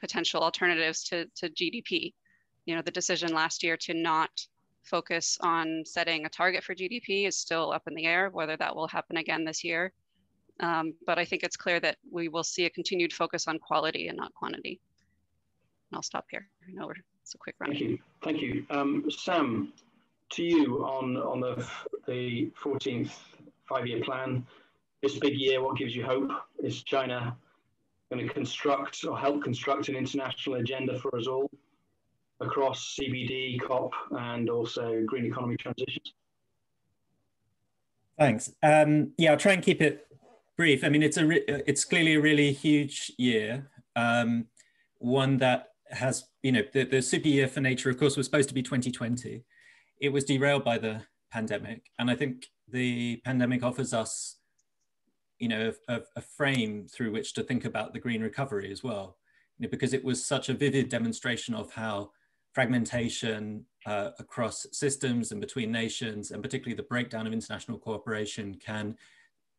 potential alternatives to, to GDP. You know, the decision last year to not focus on setting a target for GDP is still up in the air, whether that will happen again this year. Um, but I think it's clear that we will see a continued focus on quality and not quantity. And I'll stop here. I know it's a quick run. Thank you. Thank you. Um, Sam, to you on, on the, the 14th five-year plan this big year, what gives you hope? Is China going to construct or help construct an international agenda for us all across CBD, COP, and also green economy transitions? Thanks. Um, yeah, I'll try and keep it brief. I mean, it's a it's clearly a really huge year, um, one that has you know the, the super year for nature, of course, was supposed to be 2020. It was derailed by the pandemic, and I think the pandemic offers us you know, a, a, frame through which to think about the green recovery as well, you know, because it was such a vivid demonstration of how fragmentation uh, across systems and between nations, and particularly the breakdown of international cooperation can,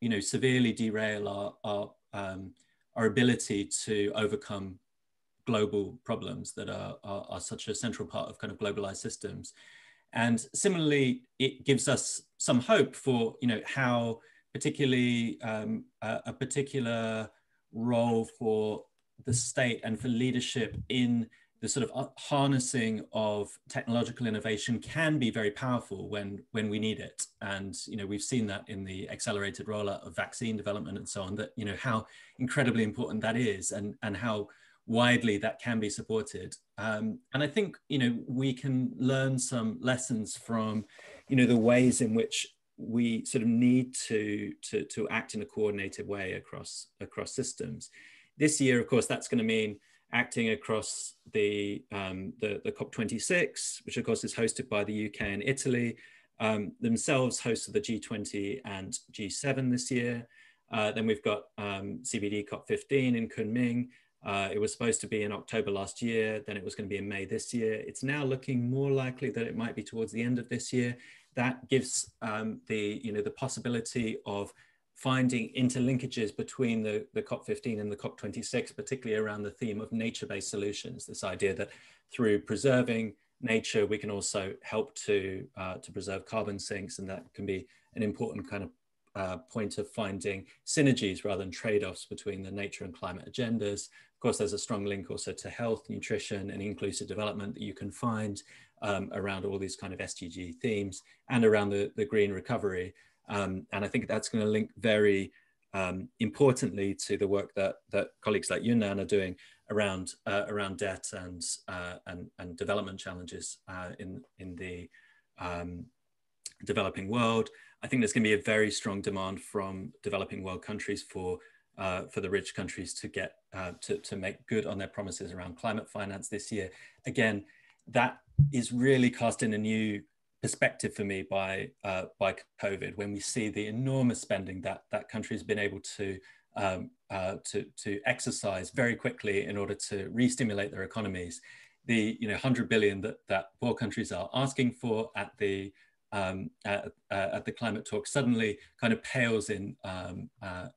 you know, severely derail our, our, um, our ability to overcome global problems that are, are, are such a central part of kind of globalized systems. And similarly, it gives us some hope for, you know, how particularly um, a, a, particular role for the state and for leadership in the sort of uh, harnessing of technological innovation can be very powerful when when we need it. And you know we've seen that in the accelerated rollout of vaccine development and so on that you know how incredibly important that is and and how widely that can be supported. Um, and i think you know we can learn some lessons from you know the ways in which we sort of need to, to, to act in a coordinated way across, across systems. This year, of course, that's going to mean acting across the, um, the, the, COP26, which of course is hosted by the UK and Italy, um, themselves hosted the G20 and G7 this year. Uh, then we've got um, CBD COP15 in Kunming. Uh, it was supposed to be in October last year, then it was going to be in May this year. It's now looking more likely that it might be towards the end of this year. That gives um, the, you know, the possibility of finding interlinkages between the, the COP15 and the COP26, particularly around the theme of nature-based solutions, this idea that through preserving nature, we can also help to, uh, to preserve carbon sinks, and that can be an important kind of uh, point of finding synergies rather than trade-offs between the nature and climate agendas. Of course, there's a strong link also to health, nutrition, and inclusive development that you can find um, around all these kind of SDG themes and around the, the green recovery. Um, and I think that's going to link very um, importantly to the work that, that colleagues like Yunnan are doing around, uh, around debt and, uh, and, and development challenges uh, in, in the um, developing world. I think there's going to be a very strong demand from developing world countries for uh, for the rich countries to get uh, to, to make good on their promises around climate finance this year. Again, that is really cast in a new perspective for me by uh, by COVID when we see the enormous spending that that country has been able to um, uh, to to exercise very quickly in order to re-stimulate their economies. The you know 100 billion that that poor countries are asking for at the um, at, uh, at, the climate talk suddenly kind of pales in um, uh,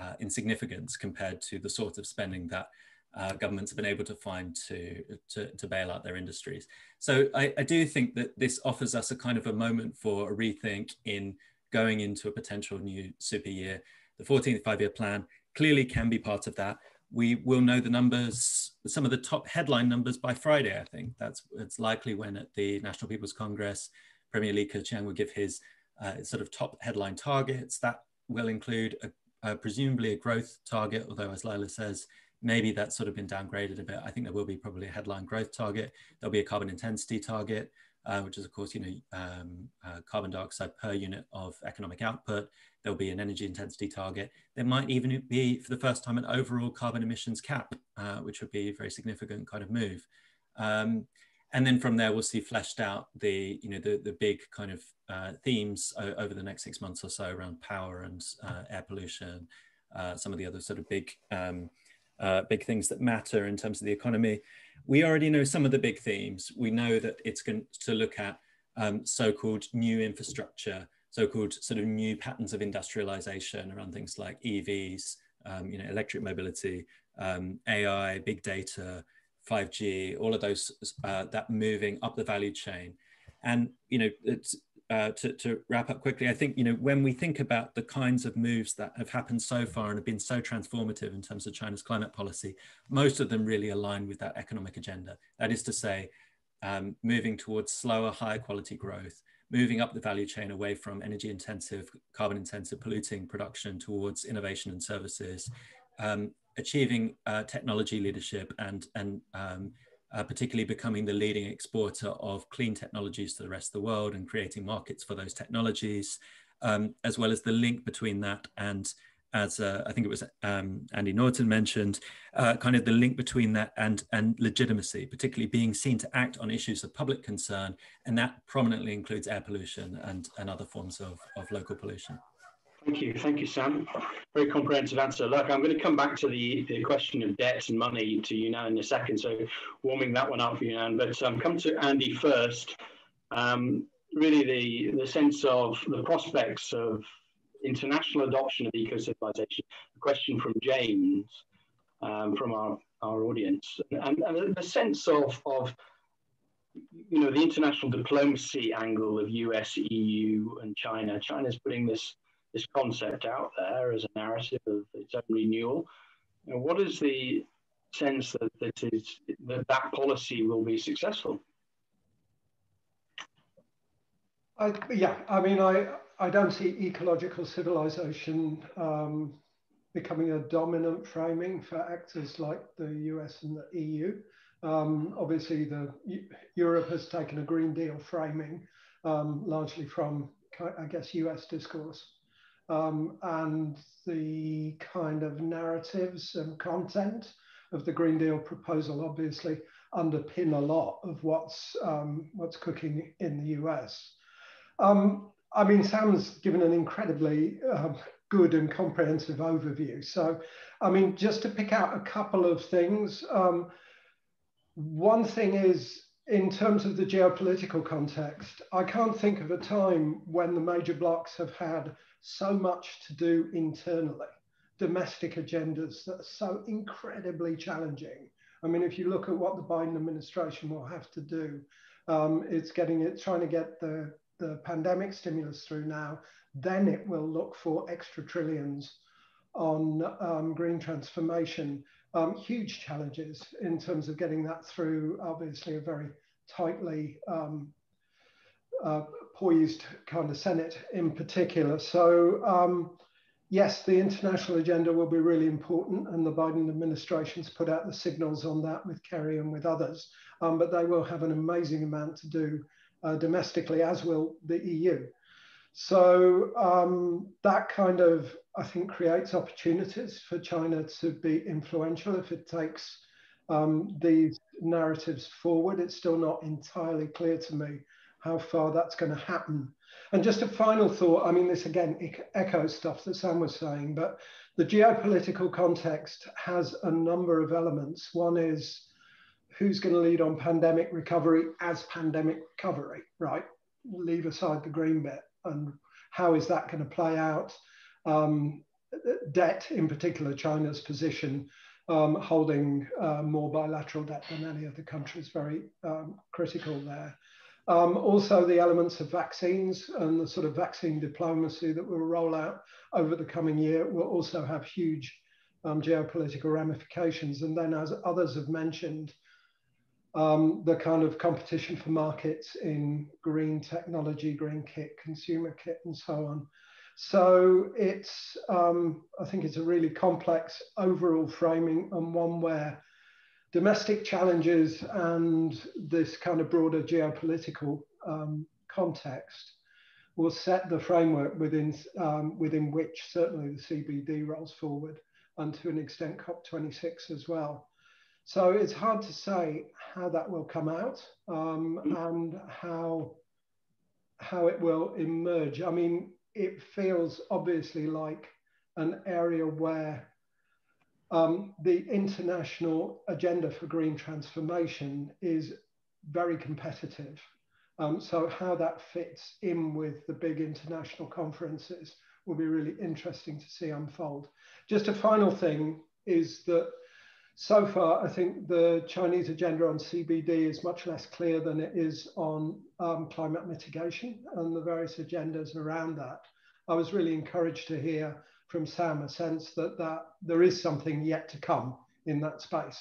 uh, in significance compared to the sort of spending that uh, governments have been able to find to, to, to bail out their industries. So I, I, do think that this offers us a kind of a moment for a rethink in going into a potential new super year. The 14th five-year plan clearly can be part of that. We will know the numbers, some of the top headline numbers by Friday, I think. That's it's likely when at the National People's Congress, Premier Li Keqiang will give his uh, sort of top headline targets. That will include a, a, presumably a growth target, although as Lila says, maybe that's sort of been downgraded a bit. I think there will be probably a headline growth target. There'll be a carbon intensity target, uh, which is of course, you know, um, uh, carbon dioxide per unit of economic output. There'll be an energy intensity target. There might even be, for the first time, an overall carbon emissions cap, uh, which would be a very significant kind of move. Um, and then from there, we'll see fleshed out the, you know, the, the big kind of uh, themes over the next six months or so around power and uh, air pollution, uh, some of the other sort of big um, uh, big things that matter in terms of the economy. We already know some of the big themes. We know that it's going to look at um, so-called new infrastructure, so-called sort of new patterns of industrialization around things like EVs, um, you know, electric mobility, um, AI, big data, 5G, all of those uh, that moving up the value chain. And you know, it's uh, to, to, wrap up quickly, I think you know when we think about the kinds of moves that have happened so far and have been so transformative in terms of China's climate policy, most of them really align with that economic agenda. That is to say, um, moving towards slower, higher quality growth, moving up the value chain away from energy intensive, carbon intensive, polluting production towards innovation and services, um, achieving uh, technology leadership and and um, uh, particularly becoming the leading exporter of clean technologies to the rest of the world and creating markets for those technologies, um, as well as the link between that and as uh, I think it was um, Andy Norton mentioned, uh, kind of the link between that and, and legitimacy, particularly being seen to act on issues of public concern, and that prominently includes air pollution and, and other forms of, of local pollution. Thank you. Thank you, Sam. Very comprehensive answer. Look, I'm going to come back to the, the question of debt and money to you now in a second, so warming that one up for you now. But um, come to Andy first. Um, really, the, the sense of the prospects of international adoption of eco-civilization. A question from James, um, from our, our audience. And, and the sense of, of you know, the international diplomacy angle of US, EU, and China. China's putting this this concept out there as a narrative of its own renewal. What is the sense that this is that that policy will be successful? I, yeah, I mean, I I don't see ecological civilization um, becoming a dominant framing for actors like the US and the EU. Um, obviously, the Europe has taken a Green Deal framing, um, largely from I guess, US discourse. Um, and the kind of narratives and content of the Green Deal proposal obviously underpin a lot of what's um, what's cooking in the US. Um, I mean, Sam's given an incredibly um, good and comprehensive overview. So, I mean, just to pick out a couple of things. Um, one thing is, in terms of the geopolitical context, I can't think of a time when the major blocs have had so much to do internally, domestic agendas that are so incredibly challenging. I mean, if you look at what the Biden administration will have to do, um, it's getting it, trying to get the, the pandemic stimulus through now, then it will look for extra trillions on um, green transformation. Um, huge challenges in terms of getting that through, obviously, a very tightly um, uh, poised kind of Senate in particular. So, um, yes, the international agenda will be really important, and the Biden administration's put out the signals on that with Kerry and with others. Um, but they will have an amazing amount to do uh, domestically, as will the EU. So um, that kind of, I think, creates opportunities for China to be influential if it takes um, these narratives forward. It's still not entirely clear to me how far that's going to happen. And just a final thought I mean, this again echoes stuff that Sam was saying, but the geopolitical context has a number of elements. One is who's going to lead on pandemic recovery as pandemic recovery, right? Leave aside the green bit. And how is that going to play out? Um, debt, in particular, China's position um, holding uh, more bilateral debt than any other country is very um, critical there. Um, also, the elements of vaccines and the sort of vaccine diplomacy that will roll out over the coming year will also have huge um, geopolitical ramifications. And then, as others have mentioned, um, the kind of competition for markets in green technology, green kit, consumer kit, and so on. So it's, um, I think it's a really complex overall framing and one where domestic challenges and this kind of broader geopolitical um, context will set the framework within, um, within which certainly the CBD rolls forward and to an extent COP26 as well. So it's hard to say how that will come out um, and how, how it will emerge. I mean, it feels obviously like an area where um, the international agenda for green transformation is very competitive. Um, so how that fits in with the big international conferences will be really interesting to see unfold. Just a final thing is that so far, I think the Chinese agenda on CBD is much less clear than it is on um, climate mitigation and the various agendas around that. I was really encouraged to hear from Sam a sense that, that there is something yet to come in that space,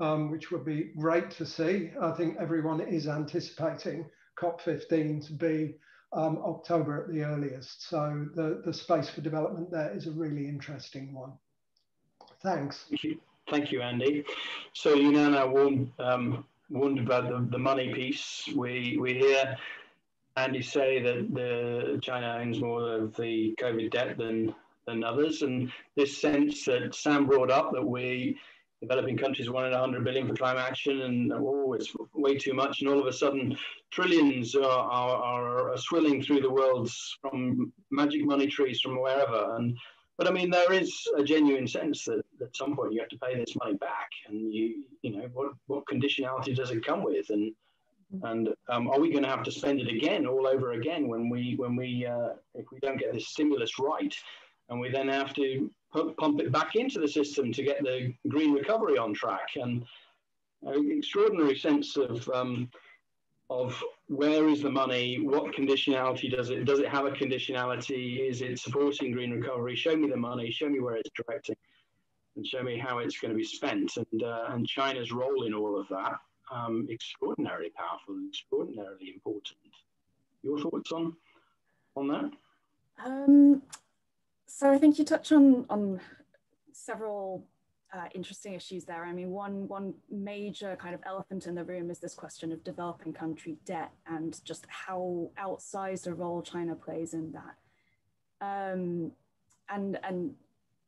um, which would be great to see. I think everyone is anticipating COP15 to be um, October at the earliest. So the, the space for development there is a really interesting one. Thanks. Thank you. Thank you, Andy. So Yunnan warned, um, warned about the, the money piece. We, we hear Andy say that the China owns more of the COVID debt than, than others. And this sense that Sam brought up that we developing countries wanted 100 billion for climate action and oh it's way too much. And all of a sudden trillions are, are, are swilling through the world from magic money trees from wherever. And but I mean, there is a genuine sense that at some point you have to pay this money back, and you, you know, what what conditionality does it come with, and and um, are we going to have to spend it again all over again when we when we uh, if we don't get this stimulus right, and we then have to pump it back into the system to get the green recovery on track, and an extraordinary sense of um, of where is the money? What conditionality does it? Does it have a conditionality? Is it supporting green recovery? Show me the money. Show me where it's directing, and show me how it's going to be spent. And uh, and China's role in all of that um, extraordinarily powerful and extraordinarily important. Your thoughts on on that? Um, so I think you touch on on several uh, interesting issues there. I mean, one one major kind of elephant in the room is this question of developing country debt and just how outsized a role China plays in that. Um, and and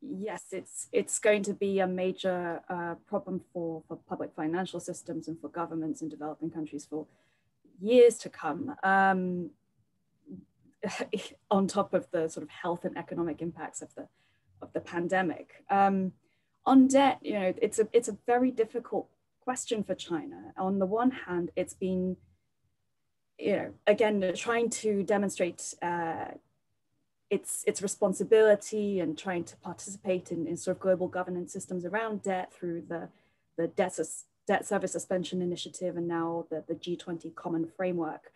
yes, it's it's going to be a major uh, problem for for public financial systems and for governments in developing countries for years to come. Um, on top of the sort of health and economic impacts of the of the pandemic. Um, on debt, you know, it's a it's a very difficult question for China. On the one hand, it's been, you know, again trying to demonstrate uh, its its responsibility and trying to participate in, in sort of global governance systems around debt through the the debt, debt service suspension initiative and now the, the G20 common framework.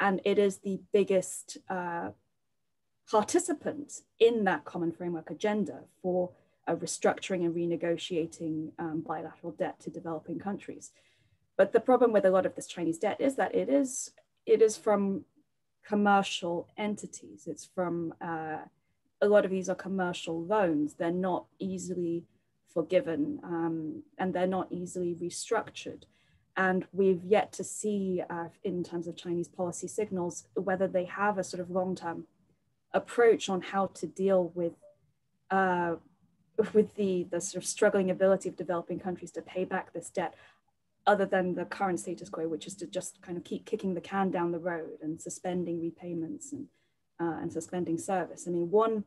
And it is the biggest uh, participant in that common framework agenda for uh, restructuring and renegotiating um, bilateral debt to developing countries. But the problem with a lot of this Chinese debt is that it is it is from commercial entities. It's from uh, a lot of these are commercial loans. They're not easily forgiven um, and they're not easily restructured. And we've yet to see, uh, in terms of Chinese policy signals, whether they have a sort of long term approach on how to deal with uh, with the, the sort of struggling ability of developing countries to pay back this debt other than the current status quo, which is to just kind of keep kicking the can down the road and suspending repayments and, uh, and suspending service. I mean, one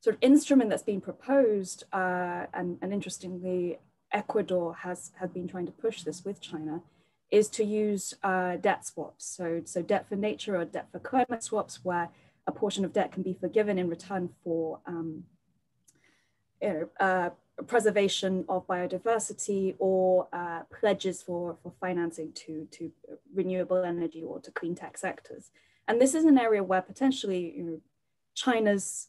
sort of instrument that's been proposed, uh, and, and interestingly, Ecuador has, has been trying to push this with China, is to use uh, debt swaps. So, so debt for nature or debt for climate swaps, where a portion of debt can be forgiven in return for um, you know, uh, preservation of biodiversity or uh, pledges for, for financing to, to renewable energy or to clean tech sectors. And this is an area where potentially you know, China's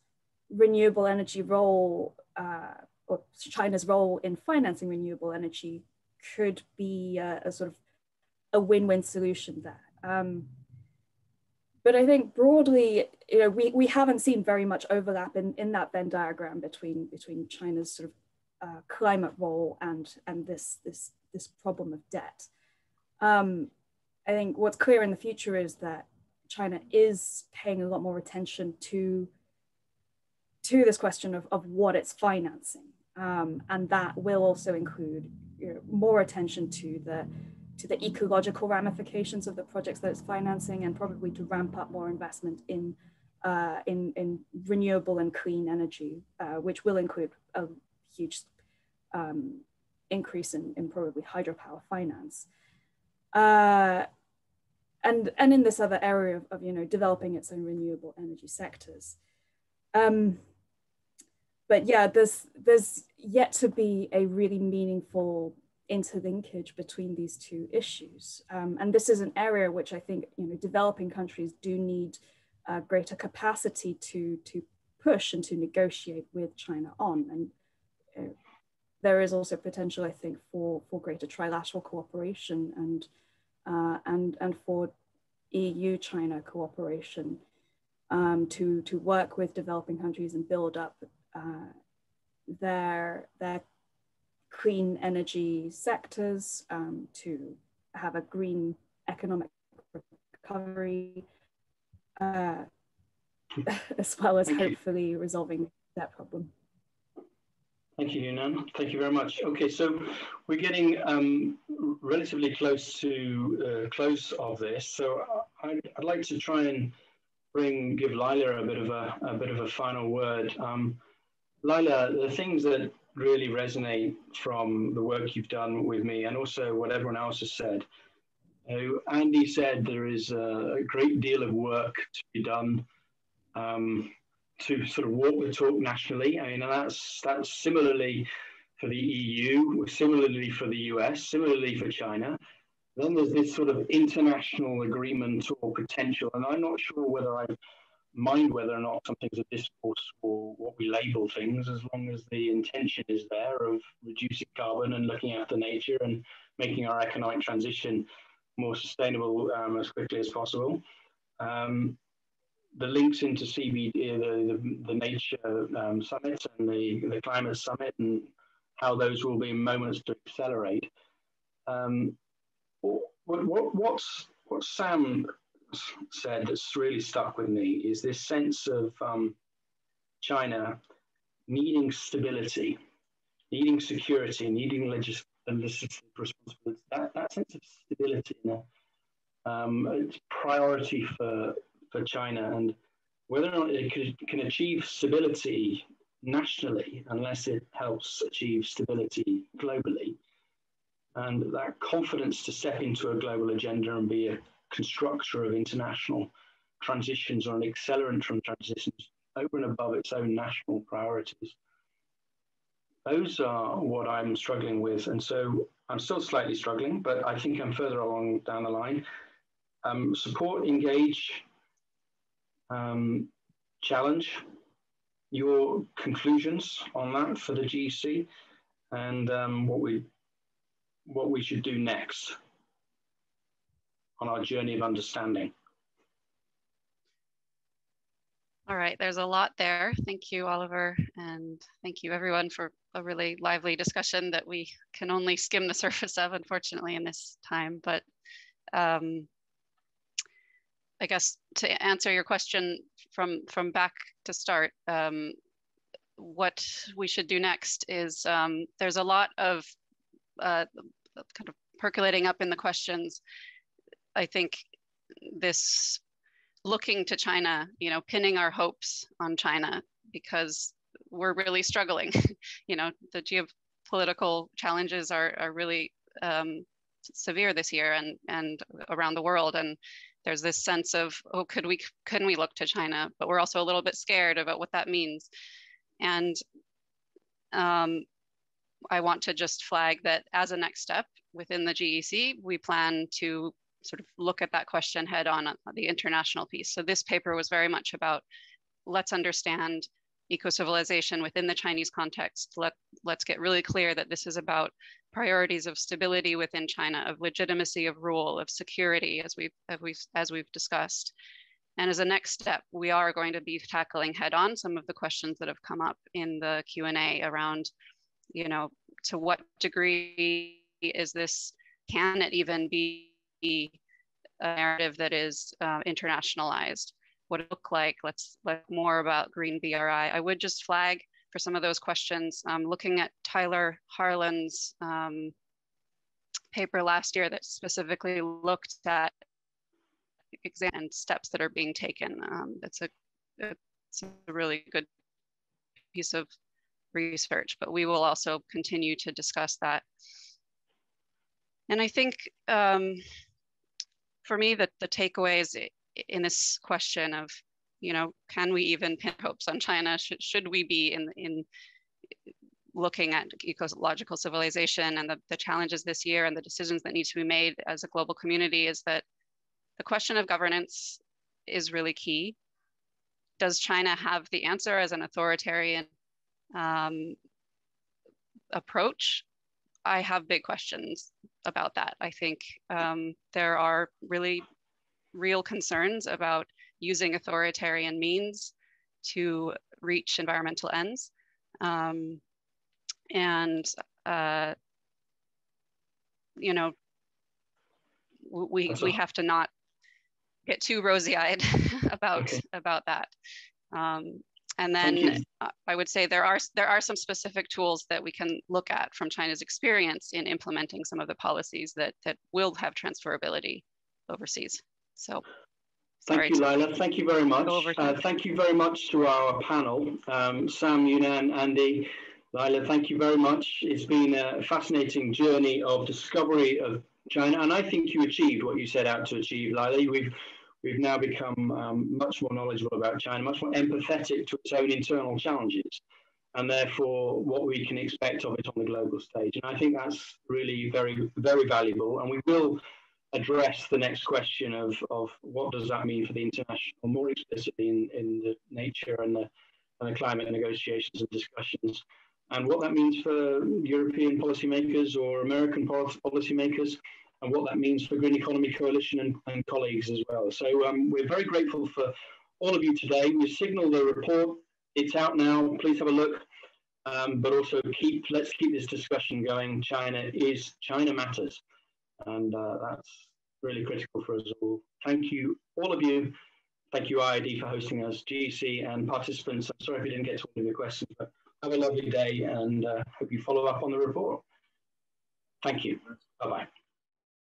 renewable energy role uh, or China's role in financing renewable energy could be a, a sort of a win-win solution there. Um, but I think broadly, you know, we, we haven't seen very much overlap in, in that Venn diagram between between China's sort of uh, climate role and and this this this problem of debt. Um, I think what's clear in the future is that China is paying a lot more attention to to this question of, of what it's financing. Um, and that will also include you know, more attention to the to the ecological ramifications of the projects that it's financing and probably to ramp up more investment in, uh, in, in renewable and clean energy, uh, which will include a huge um, increase in, in probably hydropower finance. Uh, and, and in this other area of, of, you know, developing its own renewable energy sectors. Um, but yeah, there's, there's yet to be a really meaningful interlinkage between these two issues. Um, and this is an area which I think you know developing countries do need uh, greater capacity to to push and to negotiate with China on. And uh, there is also potential, I think, for for greater trilateral cooperation and uh, and and for EU China cooperation um, to to work with developing countries and build up uh, their their clean energy sectors, um, to have a green economic recovery, uh, as well as Thank hopefully you. resolving that problem. Thank you, Yunnan. Thank you very much. Okay, so we're getting um, relatively close to uh, close of this. So I'd, I'd, like to try and bring give Lila a bit of a, a bit of a final word. Um, Lila, the things that really resonate from the work you've done with me and also what everyone else has said. Andy said there is a great deal of work to be done um, to sort of walk the talk nationally. I mean, that's that's similarly for the EU, similarly for the US, similarly for China. Then there's this sort of international agreement or potential, and I'm not sure whether I mind whether or not something's a discourse or what we label things, as long as the intention is there of reducing carbon and looking after nature and making our economic transition more sustainable um, as quickly as possible. Um, the links into CBD, the, the, the nature um, summit and the, the climate summit and how those will be moments to accelerate. Um, what, what, what's, what Sam said that's really stuck with me is this sense of um, China needing stability, needing security, needing legis- legislative responsibility. That, that sense of stability in a um, it's priority for, for China and whether or not it could, can achieve stability nationally unless it helps achieve stability globally. And that confidence to step into a global agenda and be a constructor of international transitions or an accelerant from transitions over and above its own national priorities. Those are what I'm struggling with. And so I'm still slightly struggling, but I think I'm further along down the line. Um, support, engage, um, challenge your conclusions on that for the GC and um, what we what we should do next on our journey of understanding. All right, there's a lot there. Thank you, Oliver, and thank you everyone for a really lively discussion that we can only skim the surface of, unfortunately, in this time. But um, I guess to answer your question from from back to start, um, what we should do next is um, there's a lot of uh, kind of percolating up in the questions. I think this looking to China, you know, pinning our hopes on China because we're really struggling. you know, the geopolitical challenges are, are really um, severe this year and, and around the world. And there's this sense of oh could we can we look to china but we're also a little bit scared about what that means and um, i want to just flag that as a next step within the gec we plan to sort of look at that question head on the international piece so this paper was very much about let's understand eco-civilization within the Chinese context. Let, let's get really clear that this is about priorities of stability within China, of legitimacy of rule, of security, as we've, as we've, as we've discussed. And as a next step, we are going to be tackling head on some of the questions that have come up in the Q&A around, you know, to what degree is this, can it even be a narrative that is uh, internationalized? what it look like. Let's look more about green BRI. I would just flag for some of those questions, um, looking at Tyler Harlan's um, paper last year that specifically looked at exam and steps that are being taken. Um, it's, a, it's a really good piece of research, but we will also continue to discuss that. And I think um, for me, the takeaway is in this question of, you know, can we even pin hopes on China? Should, should we be in, in looking at ecological civilization and the, the challenges this year and the decisions that need to be made as a global community is that the question of governance is really key. Does China have the answer as an authoritarian um, approach? I have big questions about that. I think um, there are really real concerns about using authoritarian means to reach environmental ends. Um, and, uh, you know, we, we have to not get too rosy-eyed about, okay. about that. Um, and then I would say there are there are some specific tools that we can look at from China's experience in implementing some of the policies that that will have transferability overseas. So Thank you, Lila. Thank you very much. Uh, thank you very much to our panel, um, Sam, Yunnan, Andy, Lila. Thank you very much. It's been a fascinating journey of discovery of China, and I think you achieved what you set out to achieve, Lila. We've we've now become um, much more knowledgeable about China, much more empathetic to its own internal challenges, and therefore what we can expect of it on the global stage. And I think that's really very very valuable, and we will address the next question of, of what does that mean for the international, more explicitly in, in the nature and the, and the climate negotiations and discussions, and what that means for European policymakers or American policymakers, and what that means for Green Economy Coalition and, and colleagues as well. So um, we're very grateful for all of you today. We signal the report. It's out now. Please have a look. um, but also keep let's keep this discussion going. China is China matters, and uh, that's really critical for us all. Thank you, all of you. Thank you, IIED, for hosting us, GC and participants. I'm sorry if you didn't get to all of your questions, but have a lovely day and uh, hope you follow up on the report. Thank you. Bye-bye.